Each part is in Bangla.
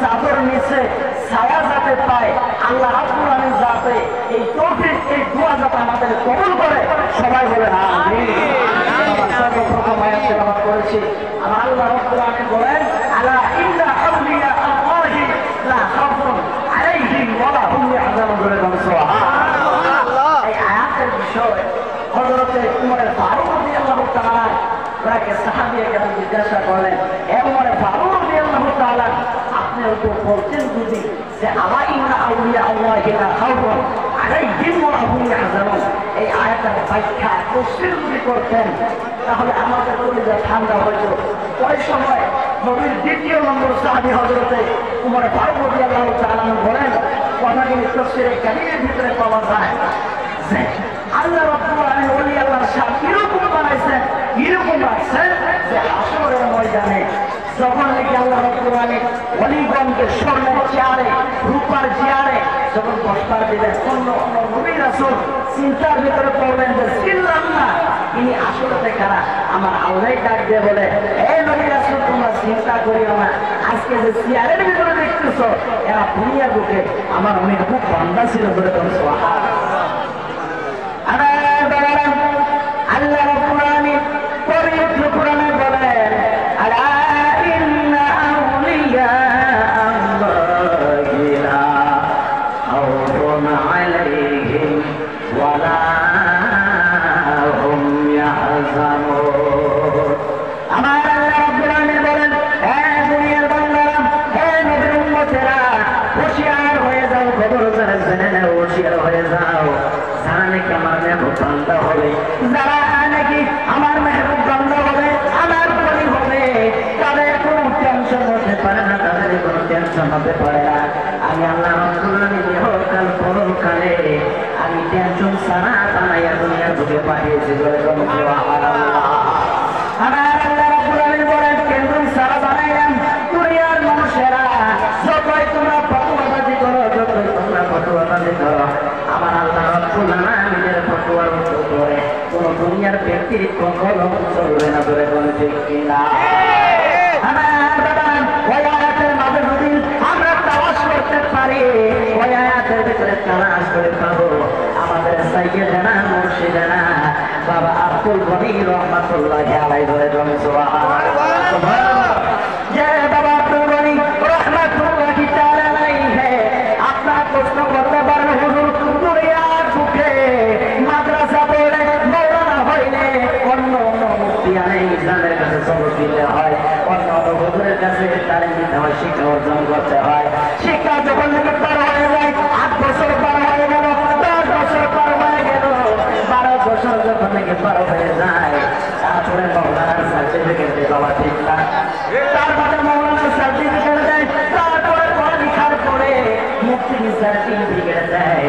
সাফের নিচে ছায়া যাতে পায়, আল্লাহ আব্দুল আমিন যাতে এই তৌফিক, এই দোয়া যাতে আমাদের কবল করে। সবাই বলে না বলছেন যদি যে আমার ইন্না আউলিয়া আল্লাহ ইলা খাউফুন আলাইহিম ওয়া হুম ইয়াহজানুন, এই আয়াতের ব্যাখ্যা তফসির যদি করতেন, তাহলে আমাদের কলিজা ঠান্ডা হইতো। ওই সময় নবীর দ্বিতীয় নম্বর সাহাবি হজরতে উমরে ফারুক রাদিয়াল্লাহু তাআলা বলেন, কথাগুলি তফসিরে কারিমের ভিতরে পাওয়া যায় আল্লাহ রব্বুল আলামিন ওলি আল্লাহর সাথ এরকম বানাইছেন, এরকম রাখছেন যে হাসরের ময়দানে যখন নাকি আল্লাহ রব্বুল আলামিন ওলিগণকে চেয়ারে, রূপার চেয়ারে, যখন বসবার দিলেন অন্য অন্য চিন্তার ভিতরে যে না আসলে কারা আমার আল্লাহ ডাক দিয়ে বলে এই তোমরা চিন্তা আজকে যে চেয়ারের ভিতরে এরা আমার ছিল বলে তোমরা হতে পারে না আমি আল্লাহ পরকালে আমি টেনশন সারা বানাইয়া দুনিয়ার বুকে পাঠিয়েছি দুনিয়ার আমার ফটোয়ার উপরে কোন দুনিয়ার ব্যক্তির কখনো চলবে না ধরে কোন ঠিক কিনা আমার বাবা ওই আয়াতের মাঝে যদি আমরা তালাশ পারি ওই আয়াতের ভিতরে তালাশ করে ইসলামের কাছে দিতে হয় অন্য অন্য কাছে শিক্ষা অর্জন করতে হয় শিক্ষা যখন থেকে পার হয়ে যায় আট বছর পার হয়ে গেল দশ বছর পার হয়ে গেল বারো বছর যখন থেকে পার হয়ে যায় তারপরে মৌলানার সার্টিফিকেট দিয়ে বাবা ঠিক না তারপরে মৌলানার সার্টিফিকেট দেয় তারপরে পড়ালেখার পরে মুক্তি সার্টিফিকেট দেয়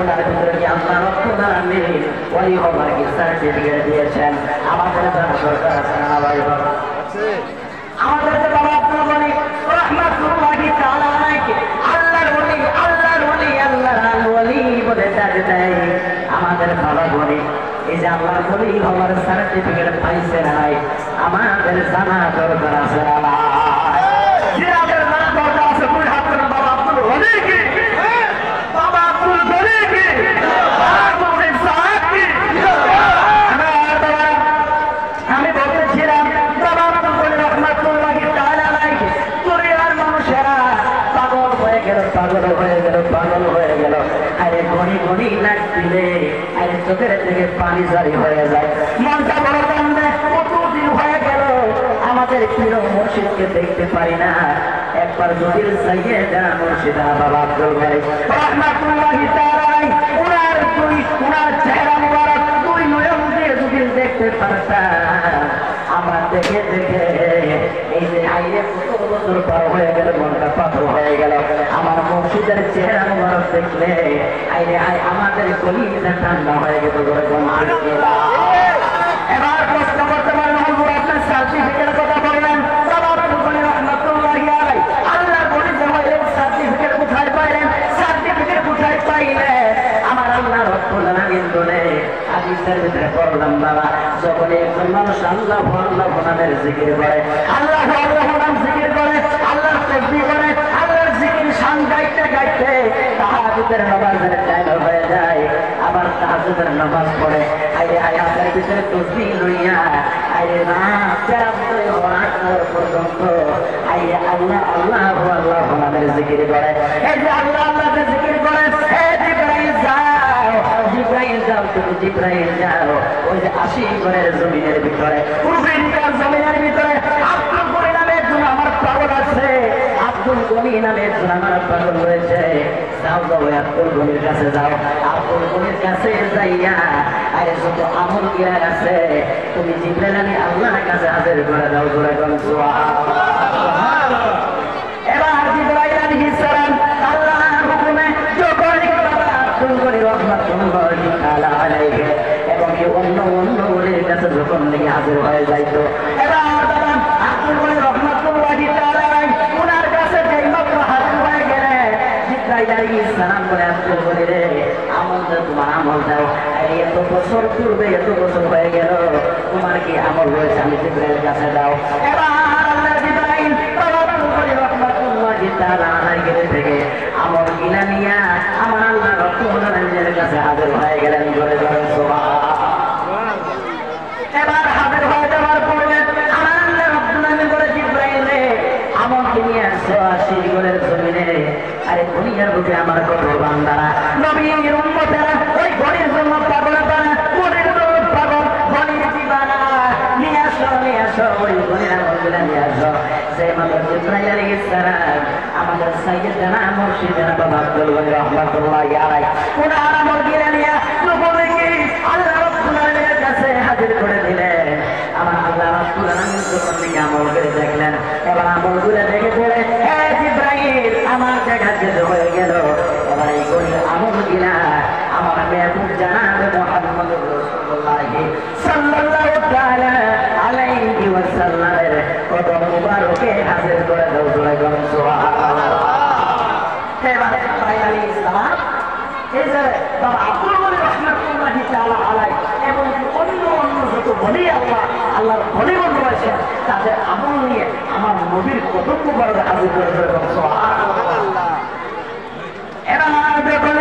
ওনার ভিতরে কি আল্লাহ কি সার্টিফিকেট দিয়েছেন। আমাদের জানা দরকার আছে না ভাই আমাদের যে বাবা আব্দুল গনি রহমাতুল্লাহি তাআলা আলাইহি আল্লাহর ওলি আল্লাহর ওলি আল্লাহর ওলি বলে ডাক দেয়। আমাদের বাবা গনি এই যে আল্লাহর ওলি হওয়ার সার্টিফিকেট পাইছে না আমাদের জানা দরকার আছে না নাই? যাদের জানা দরকার আছে দুই হাত করে বাবা আব্দুল গনি কি বাবা আব্দুল গনি কি বাবা আব্দুল গনি সাহেব কি আমার বাবা আমি বলতেছিলাম বাবা আব্দুল গনি রহমাতুল্লাহি তাআলা আলাইহি দুনিয়ার মানুষেরা পাগল হয়ে গেল পাগল হয়ে গেল পাগল হয়ে গেল আরে গনি গনি লাগ দিলে আরে চোখের থেকে পানি জারি হয়ে যায়। মনটা বড় কান্দে, কতদিন হয়ে গেল? আমাদের প্রিয় মুর্শিদকে দেখতে পারি না। একবার জটিল সাইয়েদা মুর্শিদা বাবা আব্দুল গনি রহমাতুল্লাহি তাআলা আলাইহি উনার দুই চেহারা মুবারক, দুই নয়ন দিয়ে দেখতে পারতাম। আমরা দেখে দেখে আইরে কত বছর পার হয়ে গেল মনটা পাথর হয়ে গেল আমার মসজিদের চেহারা মুবারক দেখলে, আইরে আই আমাদের কলিটা ঠান্ডা হয়ে গেল বলে এবার প্রশ্ন করতে পারেন হুজুর আপনার সার্টিফিকেটের কথা বললেন বাবা আব্দুল রহমাতুল্লাহি আলাইহি আল্লাহ বলি যে সার্টিফিকেট কোথায় পাইলেন সার্টিফিকেট কোথায় পাইলেন আমার আল্লাহ রব্বুল আলামিন বলে হাদিসের ভিতরে পড়ল বললাম বাবা যখন একজন মানুষ আল্লাহ আল্লাহ নামের জিকির করে। আল্লাহ আল্লাহ নাম জিকির করে আল্লাহর তসবিহ করে, আল্লাহর জিকির শান গাইতে গাইতে তাহাজুদের নামাজের টাইম হয়ে যায়। আবার তাহাজুদের নামাজ পড়ে। আইরে আয় ভিতরে তসবিহ লইয়া আইরে হওয়ার পর্যন্ত আইরে আল্লাহ আল্লাহ আল্লাহ নামের জিকির করে। এই যে আল্লাহ আল্লাহ জিকির করে যাও, তুমি জিব্রাইল যাও। ওই যে আশি ঘরের জমিনের ভিতরে জমিনের ভিতরে আমার পাগল আছে। আব্দুল গনি নামে আমার পাগল রয়েছে। যাও যাও আব্দুল গনির কাছে যাও। আব্দুল গনির কাছে যাইয়া, আরে যত আমল গিয়া আছে তুমি জিব্রাইল আনি আল্লাহর কাছে হাজির করে দাও, জোরে কোন এবার জিব্রাইল আলাইহিস সালাম আল্লাহর হুকুমে যখন বাবা আব্দুল গনি রহমাতুল্লাহি তাআলা আলাইহি এবং কি অন্য অন্য ওলির কাছে যখন নিয়ে হাজির হয়ে যাইতো এবার বাবা আব্দুল গনি রহমাতুল্লাহি তাআলা আলাইহি ওনার কাছে যেই মাত্র হাজির হয়ে গেলেন জিব্রাইল আলাইহিস সালাম বলে আব্দুল গনি রে আমল দাও তোমার আমল দাও। এই এত বছর হয়ে কি আমি গিলা নিয়া আমার আল্লাহ আলামিনের কাছে হাজির হয়ে গেলেন, জোরে জোরে সুবহান এবার হাজির হয়ে যাওয়ার পরে আমার আল্লাহ রব্বুল আলামিন বলে জিব্রাইল রে আমল আসছো জমিনে, আরে দুনিয়ার বুকে আমার কত বান্দারা? নবীর উম্মতেরা, ওই ঘরের জন্য পাগল জন্য পাগল ঘরের দিবানা নিয়ে নিয়ে আসো, ওই ঘরের আমলগুলা নিয়ে আসো। সেই মাত্র জিব্রাইল বাবা আব্দুল গনি রহমাতুল্লাহি আলাইহি। ওনার আল্লাহ রব্বুল আলামিনের হাজির করে দিলেন। আমার আল্লাহ আমল করে দেখলেন, এবার আমলগুলো দেখে হয়ে গেল। আমার মেহবুব জানাবে মুহাম্মদুর রাসূলুল্লাহ সাল্লাল্লাহু তাআলা আলাইহি ওয়াসাল্লামের কদম মুবারকে হাজির করে দাও গম সুবহানাল্লাহ। এবার তাআলা আলাইহি এবং অন্য অন্য আল্লাহ, আল্লাহর বলি বন্ধু আছে তাদের আমল নিয়ে আমার নবীর কদম মুবারক হাজির করে ধরে সুবহানাল্লাহ এবার দেখো নাকি জিব্রাইল আলাইহিস সালাম বাবা আব্দুল গনি রহমাতুল্লাহি তাআলা আলাইহি রাহমাতুল্লাহ আলিয়া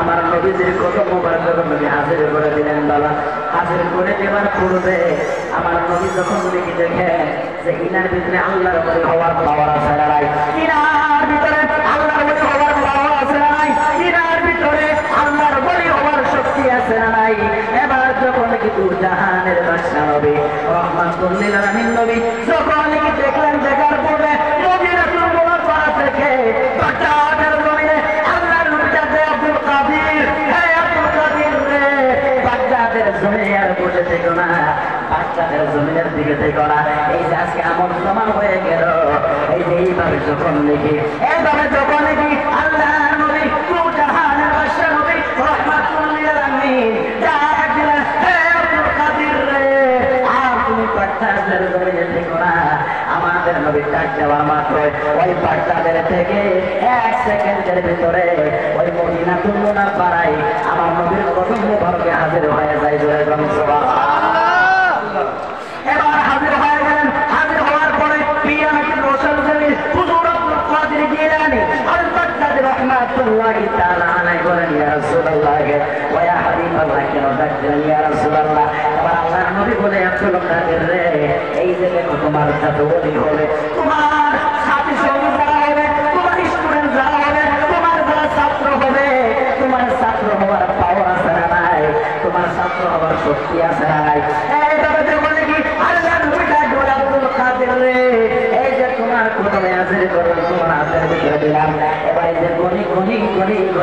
আমার নবীজির কদম মুবারক হাজির করে দিলেন বাবা। হাজির করে দেওয়ার পূর্বে আমার নবী যখন দেখি দেখে যে ইনার ভিতরে আল্লাহর বলি হওয়ার পাওয়ার আছে শক্তি আছে নাই। এবার যখন কিন্তু জাহানের বাদশা নবী রহমাতুল্লিল আলামিন নবী, যখন কি দেখলেন দেখার পরে বাচ্চাদের থেকে এক সেকেন্ডের ভিতরে ওই মদিনা তুলনা পাড়াই আমার নবীর প্রথম মুবারকে হাজির হয়ে যায় বলে আব্দুল এই যে তোমার সাথী সঙ্গী যারা হবে তোমার স্টুডেন্ট যারা হবে তোমার যারা ছাত্র হবে তোমার ছাত্র হওয়ার পাওয়ার আছে না নাই তোমার ছাত্র হওয়ার শক্তি আছে না নাই এই তবে তো বলে কি আল্লাহ নবীটা বলে আব্দুল কাদের রে এই যে তোমার কোথায় আছে করো তোমার হাতের ভিতরে দিলাম এবার এই যে গনি গনি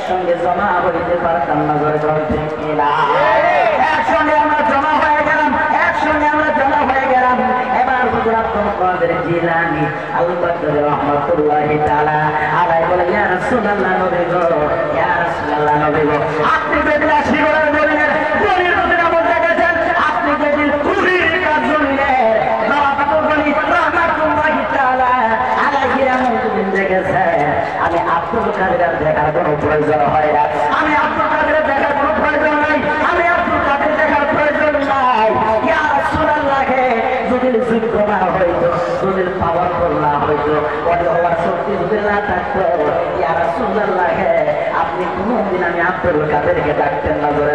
একসঙ্গে জমা হইতে পারতাম না ঘরে ঘর থেকে? একসঙ্গে আমরা জমা হয়ে গেলাম, একসঙ্গে আমরা জমা হয়ে গেলাম এবার হুজুর আব্দুল কাদের আলাই বলে আপনি যদি আশি করে বললেন গলির নদীর মধ্যে গেছেন আপনি যদি খুশির কাজ শুনলেন বাবা বাবু বলি রহমাতুল্লাহি তাআলা আলাইহি রাহমাতুল্লাহ দেখেছেন আমি আব্দুল কাদের দেখার কোনো প্রয়োজন হয় না। আমি কাদের দেখার কোনো প্রয়োজন নাই। আমি কাদের দেখার প্রয়োজন নাই। আপনি কোনোদিন আমি কাদেরকে ডাকতেন না ধরে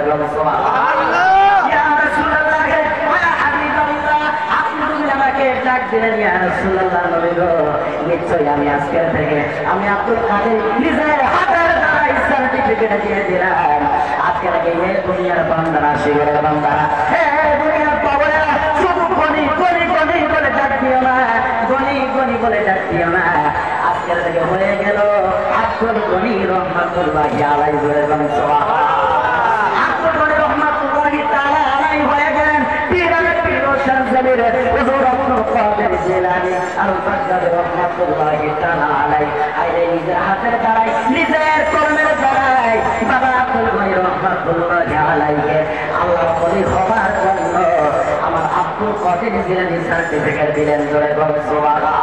রাসূলুল্লাহ, ওয়া হাবিবাল্লাহ, আপনি যদি আমাকে ডাক দিলেন রাসূলুল্লাহ নবী গো, নিশ্চয়ই আমি আজকের থেকে, আমি আব্দুল কাদের সার্টিফিকেট দিয়ে আজকে থেকে হে দুনিয়ার বান্দারা বান্দারা, হে দুনিয়ার পাবনা শুধু গনি গনি গনি বলে না, গনি গনি বলে না। আজকের থেকে হয়ে গেল গনি নিজের হাতের দ্বারাই নিজের আব্দুল কাদের জিলানী সার্টিফিকেট দিলেন জোরে বল সুবহানাল্লাহ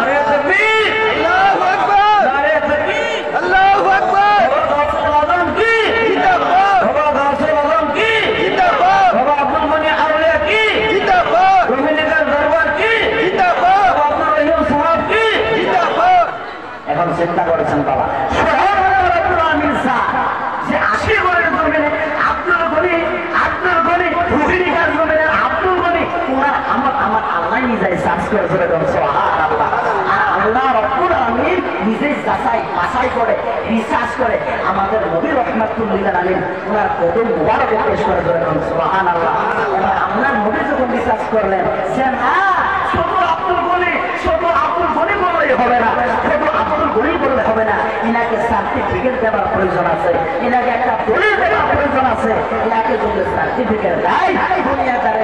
আরে তাকবীর আল্লাহু আকবার আরে তাকবীর আল্লাহু আকবার বাবা আজম কি জিন্দাবাদ বাবা গাউসুল আজম কি জিন্দাবাদ বাবা আব্দুল গনি আউলিয়া কি জিন্দাবাদ রবীন্দ্রনাথ দরবার কি জিন্দাবাদ বাবা আব্দুল রহিম সাহাব কি জিন্দাবাদ এখন চিন্তা করেছেন বাবা সোহানুর আমির শাহ যে আশি ঘরের জমিনে আব্দুল গনি আব্দুল গনি রুহিনী কাজ জমিনে আব্দুল গনি ওরা আমার আমার আল্লাহ নিজেই সার্চ করে হবে না ইনাকে সার্টিফিকেট দেওয়ার প্রয়োজন আছে ইনাকে একটা দলিল দেওয়ার প্রয়োজন আছে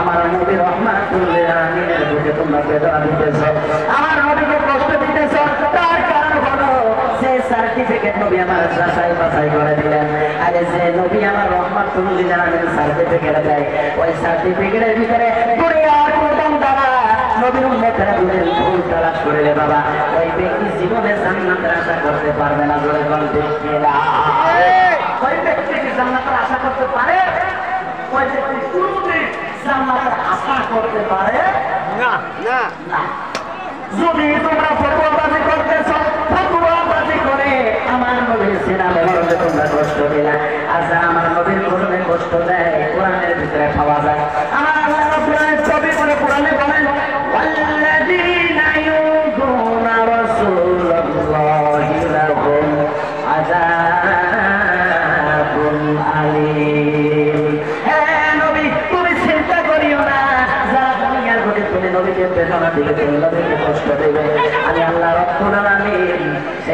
আমার নবী রহমাতুল্লাহ আলামিনের বুকে তোমরা বেদনা দিতেছো, আমার নবীকে কষ্ট দিতেছো, তার কারণ হলো সেই সার্টিফিকেট নবী আমার করে দিলেন। আরে যে নবী আমার রহমাতুল্লাহ আলামিন সার্টিফিকেট দেয়, ওই সার্টিফিকেটের ভিতরে দুনিয়ার দ্বারা নবীর ভুল তালাশ করে বাবা, ওই ব্যক্তি জীবনে জান্নাতের আশা করতে পারবে না, জোরে না ওই ব্যক্তি আশা করতে পারে? ওই ব্যক্তি জান্নাতের আশা করতে পারে? না। না। না। যদি তোমরা ফটোবাজি চাও ফটোবাজি করে আমার নবীর সিনা ব্যবহারে তোমরা কষ্ট দিলা। আচ্ছা আমার নবীর কষ্ট দেয়।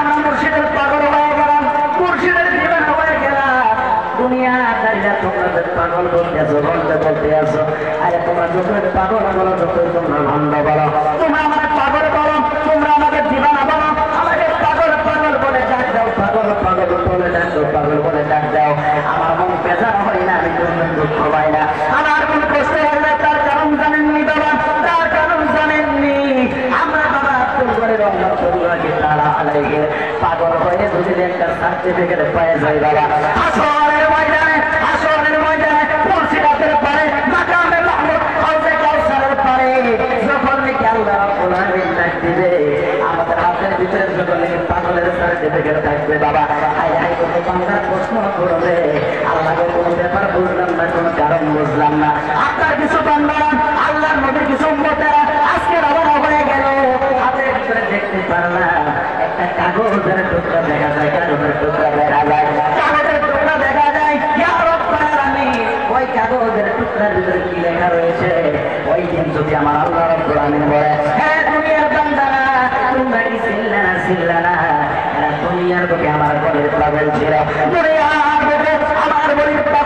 আমরা মুর্শিদের পাগল হয়ে গেলাম, মুর্শিদের জীবন হয়ে গেলাম। দুনিয়া দাঁড়িয়ে তোমাদের পাগল বলতে আছো বলতে বলতে আছো। আরে তোমরা যখন পাগল বলো যতই বুঝলাম না আপনার কিছু বান্দারা আল্লাহর নবীর কিছু উম্মতেরা আজকে আবার হয়ে গেল। হাতের ভিতরে দেখতে পারলাম, একটা কাগজের টুকরা দেখা যায়, কাগজের টুকরা দেখা যায়। কাগজের টুকরা দেখা যায় আমি ওই কাগজের টুকরার ভিতরে কি লেখা রয়েছে? ওই দিন যদি আমার আল্লাহ রব্বুল আলামিন বলে হ্যাঁ দুনিয়ার বান্দারা, তোমরা কি সিল্লানা সিল্লানা এরা দুনিয়ার বুকে আমার বলির পাগল ছিল। দুনিয়ার বুকে আমার বলির পাগল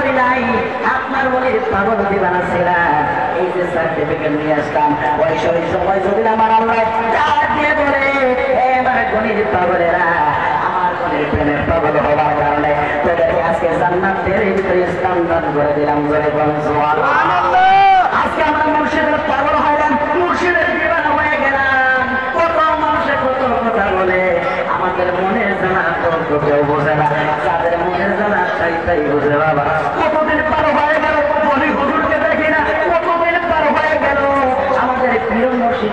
করি নাই আপনার বলে পাগল দিবানা ছিলাম এই যে সার্টিফিকেট নিয়ে আসলাম ওই সেই সময় যদি আমার আল্লাহ ডাক দিয়ে বলে এবার গণিত পাগলেরা আমার গণিত প্রেমের পাগল হওয়ার কারণে তোদেরকে আজকে জান্নাতের ভিতরে স্থান দান করে দিলাম জোরে বলুন আজকে আমরা মুর্শিদের পাগল হইলাম মুর্শিদের দিবানা হয়ে গেলাম। কত মানুষে কত কথা বলে আমাদের মনের জ্বালা তো কেউ বোঝে না যাদের মনের জ্বালা তাই তাই বোঝে বাবা কতদিন পার হয়ে গেল বলি হুজুরকে দেখি না কতদিন পার হয়ে গেল আমাদের প্রিয়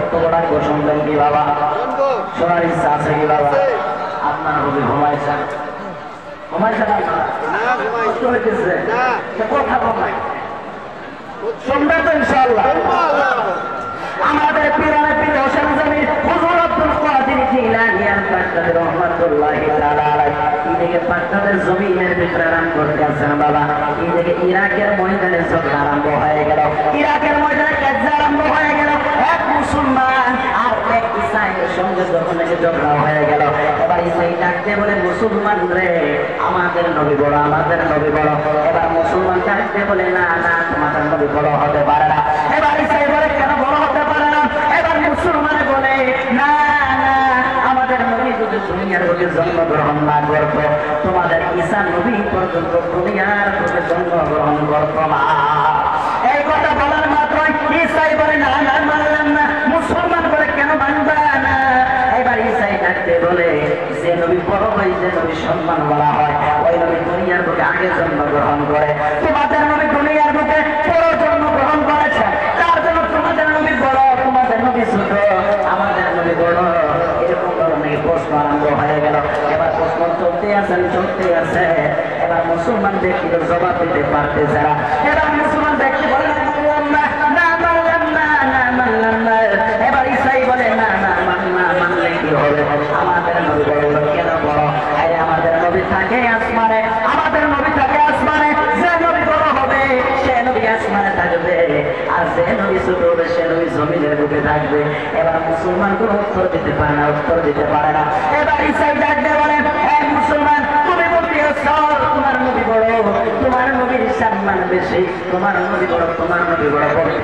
বক্তব্য রাখব শুনবেন কি বাবা? শোনার ইচ্ছা আছে কি বাবা? আপনার ঘুমাইছেন ঘুমাই কথা তো আমাদের পিরানে পীর হোসেন জমির হুজুর আব্দুল কাদের জিলানী আল পাকদাদের রহমাতুল্লাহি তাআলা আলাইহি। এদিকে জমিনের ভিতরে আরাম করতে আছেন বাবা। এদিকে ইরাকের ময়দানে ঝগড়া আরম্ভ হয়ে গেল ইরাকের ময়দানে কাজা আরম্ভ হয়ে গেল। মুসলমান। রে, আমাদের নবী বড়, আমাদের নবী বড়। এবার মুসলমান ডাকতে বলে, না তোমাদের নবী বড় হতে পারে না। এবার ইসরায়েল বলে, কেন বড় হতে পারে না? এবার মুসলমানে বলে, না না, আমাদের নবী দুনিয়ার বুকে জন্মগ্রহণ না করত, তোমাদের ঈসা নবী পর্যন্ত দুনিয়ার বুকে জন্মগ্রহণ করত না এই কথা বলার মাত্রই ঈসাই বলে না না মানলাম না মুসলমান বলে কেন মানবা না এবার ঈসাই ডাকতে বলে যে নবী বড় হয় সম্মান বলা হয়, ওই দুনিয়ার বুকে আগে জন্মগ্রহণ করে, তোমাদের নবী দুনিয়ার বুকে বড় জন্মগ্রহণ করেছে। তার জন্য তোমাদের নবী বড়, তোমাদের নবী ছোট, আমাদের নবী বড়। এরকম ধরনের প্রশ্ন আরম্ভ হয়ে গেল। এবার প্রশ্ন চলতে আছে চলতে আছে। এবার মুসলমান ব্যক্তি জবাব দিতে পারতেছে না এবার মুসলমান ব্যক্তি বলে মানলাম না না মানলাম না না মানলাম না এবার ইসাই বলে না না মান না মানলে কি হবে আমাদের নবী বড় হলো কেন বড় আরে আমাদের নবী থাকে আসমানে আমাদের নবী থাকে আসমানে যে নবী বড় হবে সে নবী আসমানে থাকবে আর যে নবী ছোট হবে সে নবী থাকবে এবার মুসলমান কোনো উত্তর দিতে পারে না, উত্তর দিতে পারে না। এবার ইসাই ডাকতে বলে মুসলমান, তুমি বলতে তোমার নবী বড়, তোমার নবীর সম্মান বেশি, তোমার নবী বড়, তোমার নবী বড়।